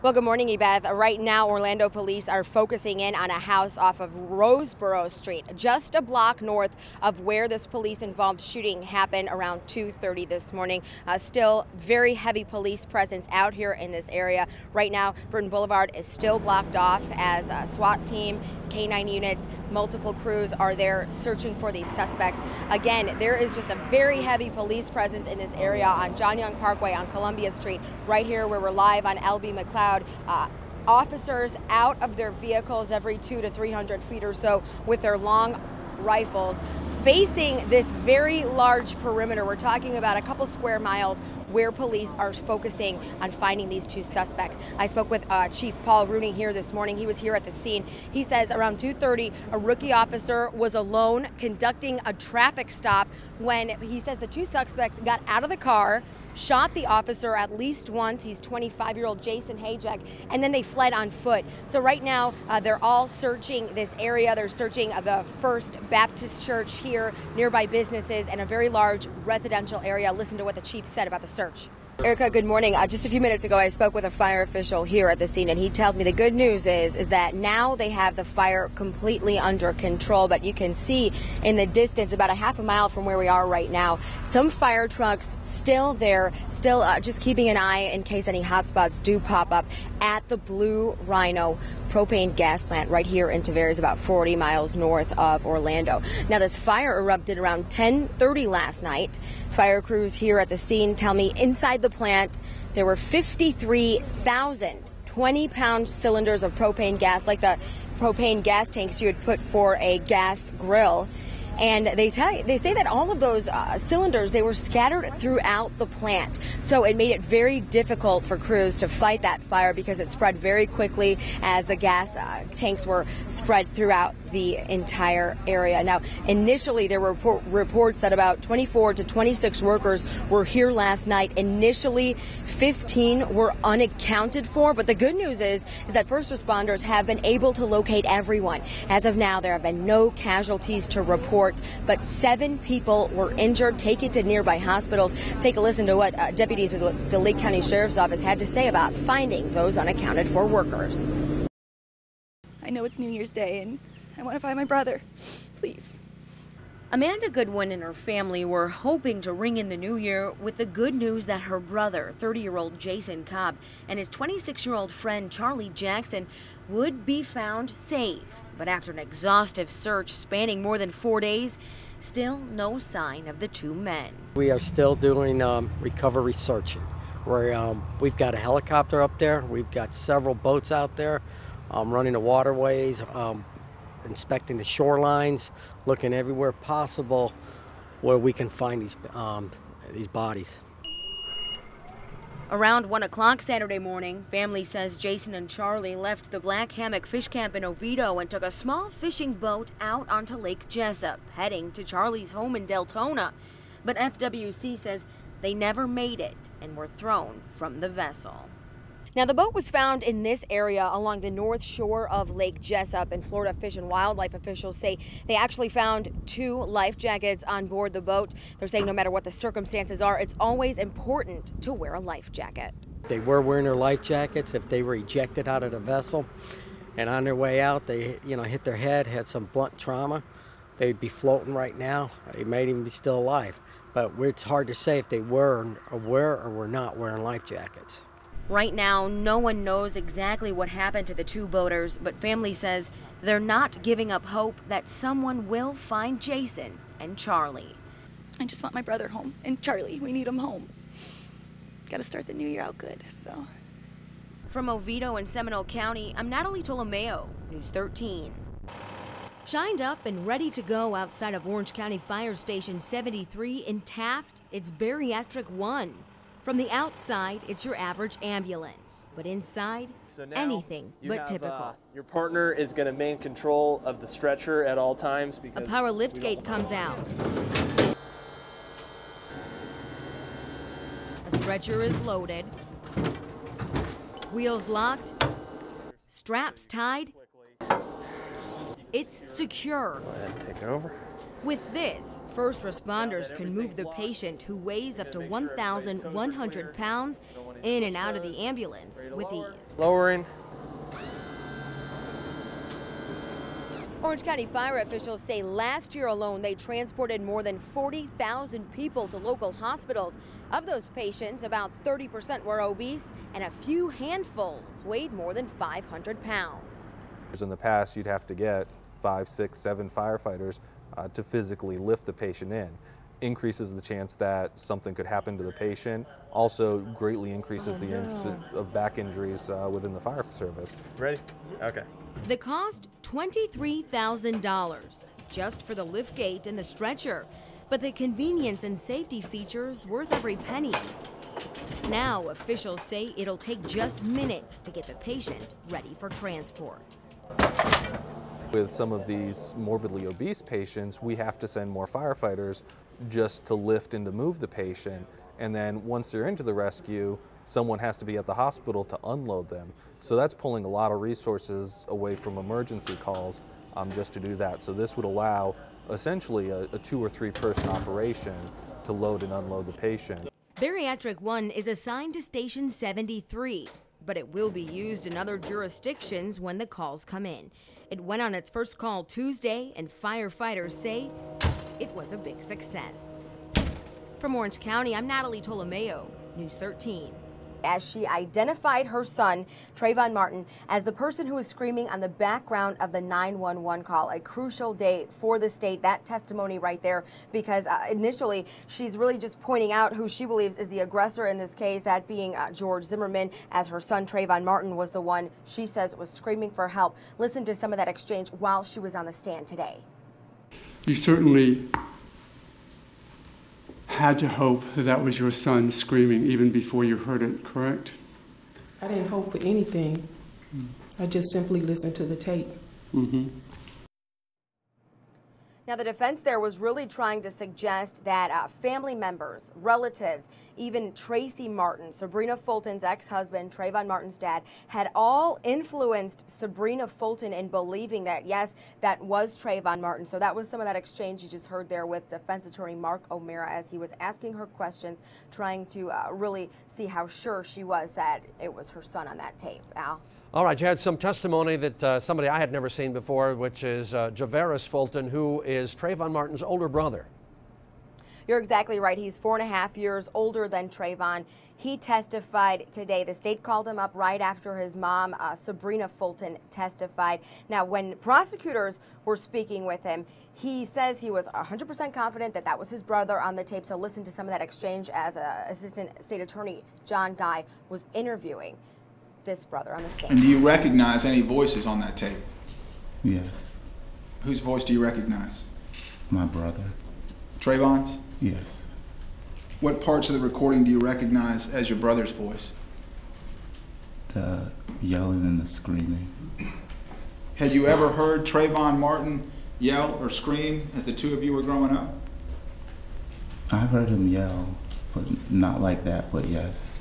Well, good morning, Ebeth. Right now, Orlando police are focusing in on a house off of Roseboro Street, just a block north of where this police-involved shooting happened around 2.30 this morning. Uh, still very heavy police presence out here in this area. Right now, Burton Boulevard is still blocked off as a SWAT team, K-9 units, multiple crews are there searching for these suspects. Again, there is just a very heavy police presence in this area on John Young Parkway on Columbia Street, right here where we're live on LB McLeod uh, officers out of their vehicles every two to 300 feet or so with their long rifles facing this very large perimeter. We're talking about a couple square miles where police are focusing on finding these two suspects. I spoke with uh, Chief Paul Rooney here this morning. He was here at the scene. He says around 2:30, a rookie officer was alone conducting a traffic stop when he says the two suspects got out of the car shot the officer at least once. He's 25 year old Jason Hajek, and then they fled on foot. So, right now, uh, they're all searching this area. They're searching the First Baptist Church here, nearby businesses, and a very large residential area. Listen to what the chief said about the search. Erica, good morning. Uh, just a few minutes ago, I spoke with a fire official here at the scene, and he tells me the good news is is that now they have the fire completely under control. But you can see in the distance, about a half a mile from where we are right now, some fire trucks still there, still uh, just keeping an eye in case any hotspots do pop up at the Blue Rhino propane gas plant right here in Tavares, about 40 miles north of Orlando. Now, this fire erupted around 10:30 last night. Fire crews here at the scene tell me inside the plant there were 53,000 20 pound cylinders of propane gas, like the propane gas tanks you would put for a gas grill. And they tell you, they say that all of those uh, cylinders they were scattered throughout the plant, so it made it very difficult for crews to fight that fire because it spread very quickly as the gas uh, tanks were spread throughout the entire area. Now, initially there were report, reports that about 24 to 26 workers were here last night. Initially, 15 were unaccounted for, but the good news is is that first responders have been able to locate everyone. As of now, there have been no casualties to report, but seven people were injured, taken to nearby hospitals. Take a listen to what uh, deputies with the Lake County Sheriff's Office had to say about finding those unaccounted for workers. I know it's New Year's Day and I want to find my brother. Please. Amanda Goodwin and her family were hoping to ring in the new year with the good news that her brother, 30 year old Jason Cobb, and his 26 year old friend Charlie Jackson would be found safe. But after an exhaustive search spanning more than four days, still no sign of the two men. We are still doing um, recovery searching. Where um, we've got a helicopter up there, we've got several boats out there um, running the waterways, um, inspecting the shorelines, looking everywhere possible where we can find these um, these bodies. Around 1 o'clock Saturday morning, family says Jason and Charlie left the Black Hammock Fish Camp in Oviedo and took a small fishing boat out onto Lake Jesup, heading to Charlie's home in Deltona. But FWC says they never made it and were thrown from the vessel. Now, the boat was found in this area along the north shore of Lake Jesup, and Florida Fish and Wildlife officials say they actually found two life jackets on board the boat. They're saying no matter what the circumstances are, it's always important to wear a life jacket. They were wearing their life jackets if they were ejected out of the vessel, and on their way out, they you know hit their head, had some blunt trauma. They'd be floating right now. They might even be still alive, but it's hard to say if they were or were or were not wearing life jackets. Right now, no one knows exactly what happened to the two boaters, but family says they're not giving up hope that someone will find Jason and Charlie. I just want my brother home. And Charlie, we need him home. Got to start the new year out good, so. From Oviedo and Seminole County, I'm Natalie Tolomeo, News 13. Shined up and ready to go outside of Orange County Fire Station 73 in Taft, it's Bariatric 1. From the outside, it's your average ambulance, but inside, so anything but have, typical. Uh, your partner is going to maintain control of the stretcher at all times because a power lift gate comes out. A stretcher is loaded. Wheels locked. Straps tied. It's secure. Go ahead and take it over. With this, first responders can move the patient who weighs up to 1,100 pounds in and out of the ambulance with ease. Lowering. Orange County fire officials say last year alone they transported more than 40,000 people to local hospitals. Of those patients, about 30% were obese and a few handfuls weighed more than 500 pounds. In the past, you'd have to get five, six, seven firefighters uh, to physically lift the patient in. Increases the chance that something could happen to the patient. Also, greatly increases the incidence of back injuries uh, within the fire service. Ready? Okay. The cost $23,000 just for the lift gate and the stretcher, but the convenience and safety features worth every penny. Now, officials say it'll take just minutes to get the patient ready for transport. With some of these morbidly obese patients, we have to send more firefighters just to lift and to move the patient. And then once they're into the rescue, someone has to be at the hospital to unload them. So that's pulling a lot of resources away from emergency calls um, just to do that. So this would allow essentially a, a two or three person operation to load and unload the patient. Bariatric 1 is assigned to Station 73, but it will be used in other jurisdictions when the calls come in. It went on its first call Tuesday, and firefighters say it was a big success. From Orange County, I'm Natalie Tolomeo, News 13 as she identified her son, Trayvon Martin, as the person who was screaming on the background of the 911 call. A crucial day for the state. That testimony right there, because uh, initially she's really just pointing out who she believes is the aggressor in this case, that being uh, George Zimmerman, as her son Trayvon Martin was the one she says was screaming for help. Listen to some of that exchange while she was on the stand today. You certainly had to hope that that was your son screaming even before you heard it, correct? I didn't hope for anything. I just simply listened to the tape. Mm-hmm. Now, the defense there was really trying to suggest that uh, family members, relatives, even Tracy Martin, Sabrina Fulton's ex husband, Trayvon Martin's dad, had all influenced Sabrina Fulton in believing that, yes, that was Trayvon Martin. So that was some of that exchange you just heard there with defense attorney Mark O'Mara as he was asking her questions, trying to uh, really see how sure she was that it was her son on that tape. Al? All right, you had some testimony that uh, somebody I had never seen before, which is uh, Jahvaris Fulton, who is Trayvon Martin's older brother. You're exactly right. He's four and a half years older than Trayvon. He testified today. The state called him up right after his mom, uh, Sabrina Fulton, testified. Now, when prosecutors were speaking with him, he says he was 100% confident that that was his brother on the tape. So listen to some of that exchange as uh, Assistant State Attorney John Guy was interviewing this brother on the stand. And do you recognize any voices on that tape? Yes. Whose voice do you recognize? My brother. Trayvon's? Yes. What parts of the recording do you recognize as your brother's voice? The yelling and the screaming. Had you ever heard Trayvon Martin yell or scream as the two of you were growing up? I've heard him yell, but not like that, but yes.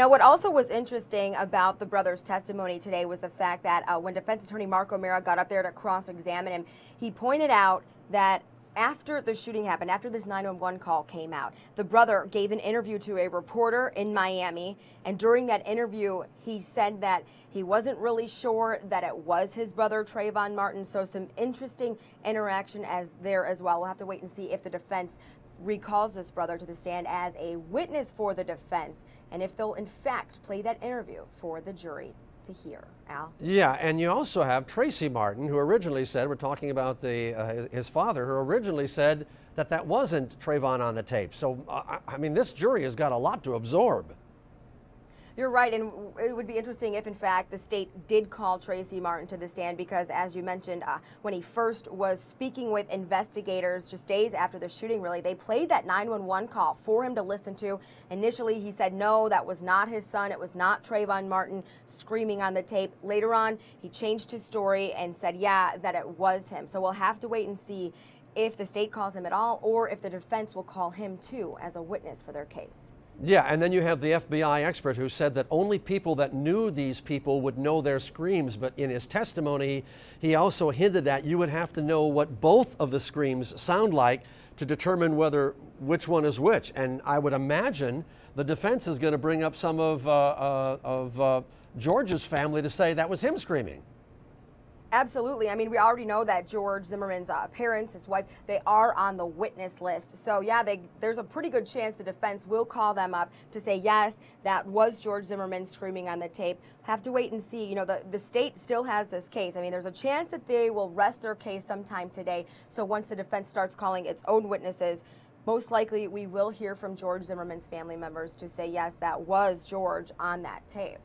Now, what also was interesting about the brother's testimony today was the fact that uh, when defense attorney Mark O'Mara got up there to cross examine him, he pointed out that after the shooting happened, after this 911 call came out, the brother gave an interview to a reporter in Miami. And during that interview, he said that he wasn't really sure that it was his brother, Trayvon Martin. So, some interesting interaction as there as well. We'll have to wait and see if the defense recalls this brother to the stand as a witness for the defense and if they'll in fact play that interview for the jury to hear. Al? Yeah, and you also have Tracy Martin, who originally said, we're talking about the, uh, his father, who originally said that that wasn't Trayvon on the tape. So, uh, I mean, this jury has got a lot to absorb. You're right, and it would be interesting if, in fact, the state did call Tracy Martin to the stand because, as you mentioned, uh, when he first was speaking with investigators just days after the shooting, really, they played that 911 call for him to listen to. Initially, he said no, that was not his son. It was not Trayvon Martin screaming on the tape. Later on, he changed his story and said, yeah, that it was him. So we'll have to wait and see if the state calls him at all or if the defense will call him too as a witness for their case. Yeah, and then you have the FBI expert who said that only people that knew these people would know their screams. But in his testimony, he also hinted that you would have to know what both of the screams sound like to determine whether which one is which. And I would imagine the defense is going to bring up some of, uh, uh, of uh, George's family to say that was him screaming. Absolutely. I mean, we already know that George Zimmerman's uh, parents, his wife, they are on the witness list. So, yeah, they, there's a pretty good chance the defense will call them up to say, yes, that was George Zimmerman screaming on the tape. Have to wait and see. You know, the, the state still has this case. I mean, there's a chance that they will rest their case sometime today. So, once the defense starts calling its own witnesses, most likely we will hear from George Zimmerman's family members to say, yes, that was George on that tape.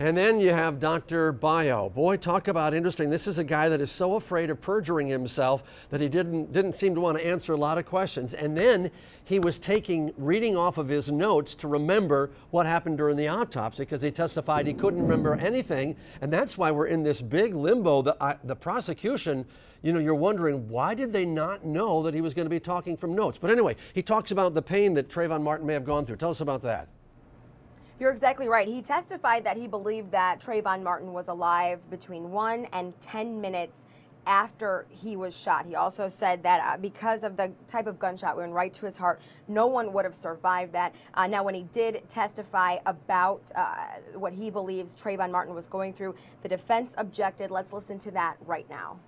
And then you have Dr. Bao. Boy, talk about interesting. This is a guy that is so afraid of perjuring himself that he didn't, didn't seem to want to answer a lot of questions. And then he was taking, reading off of his notes to remember what happened during the autopsy because he testified he couldn't remember anything. And that's why we're in this big limbo. The, uh, the prosecution, you know, you're wondering why did they not know that he was going to be talking from notes? But anyway, he talks about the pain that Trayvon Martin may have gone through. Tell us about that. You're exactly right. He testified that he believed that Trayvon Martin was alive between one and 10 minutes after he was shot. He also said that uh, because of the type of gunshot went right to his heart, no one would have survived that. Uh, now, when he did testify about uh, what he believes Trayvon Martin was going through, the defense objected. Let's listen to that right now.